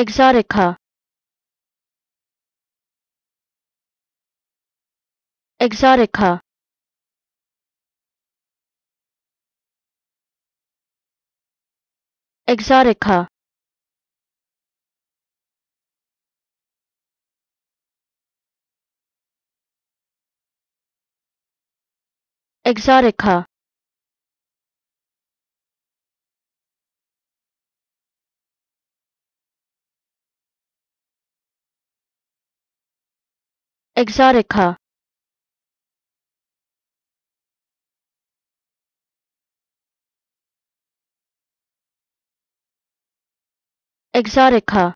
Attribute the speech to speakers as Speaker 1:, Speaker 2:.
Speaker 1: exotica. Exotica. Exotica. Exotica exotica exotica